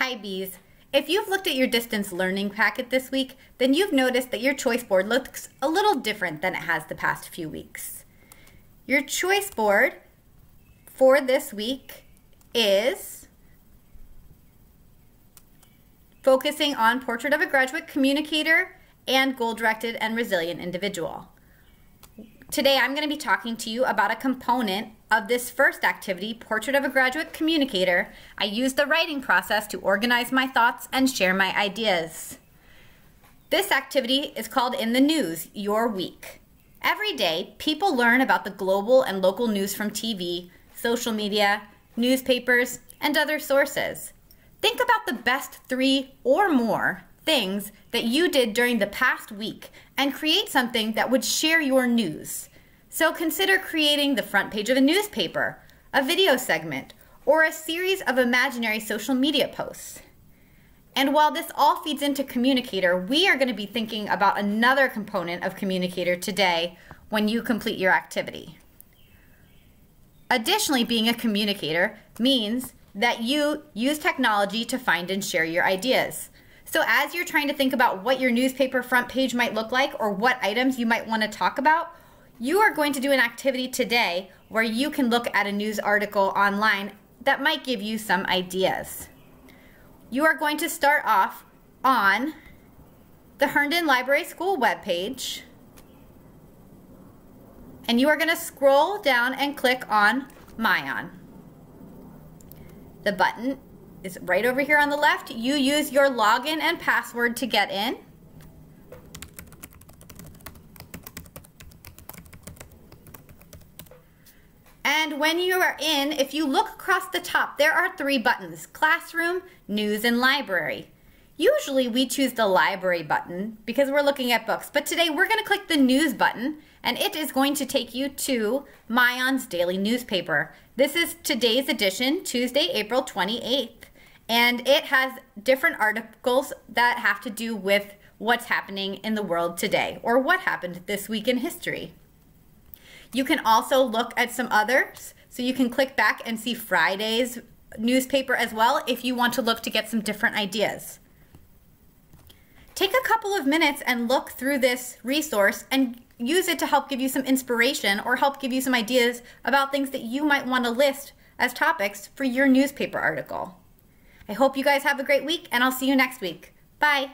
Hi bees. If you've looked at your distance learning packet this week, then you've noticed that your choice board looks a little different than it has the past few weeks. Your choice board for this week is focusing on Portrait of a Graduate Communicator and Goal-Directed and Resilient Individual. Today I'm going to be talking to you about a component of this first activity, Portrait of a Graduate Communicator. I use the writing process to organize my thoughts and share my ideas. This activity is called In the News, Your Week. Every day, people learn about the global and local news from TV, social media, newspapers, and other sources. Think about the best three or more things that you did during the past week and create something that would share your news. So consider creating the front page of a newspaper, a video segment, or a series of imaginary social media posts. And while this all feeds into Communicator, we are going to be thinking about another component of Communicator today when you complete your activity. Additionally, being a communicator means that you use technology to find and share your ideas. So as you're trying to think about what your newspaper front page might look like or what items you might want to talk about, you are going to do an activity today where you can look at a news article online that might give you some ideas. You are going to start off on the Herndon Library School webpage and you are going to scroll down and click on MyOn. The button is right over here on the left. You use your login and password to get in. And when you are in, if you look across the top, there are three buttons, Classroom, News, and Library. Usually we choose the Library button because we're looking at books, but today we're going to click the News button and it is going to take you to MyOn's daily newspaper. This is today's edition, Tuesday, April 28th and it has different articles that have to do with what's happening in the world today or what happened this week in history. You can also look at some others, so you can click back and see Friday's newspaper as well if you want to look to get some different ideas. Take a couple of minutes and look through this resource and use it to help give you some inspiration or help give you some ideas about things that you might want to list as topics for your newspaper article. I hope you guys have a great week, and I'll see you next week. Bye.